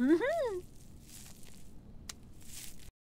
Mm-hmm.